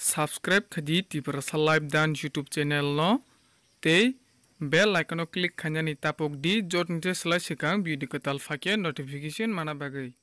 subscribe khadi di sa live dan youtube channel no. Te bell icon click khanyani tapok di jot nte slai sikang video ko tal fakya notification mana bagai.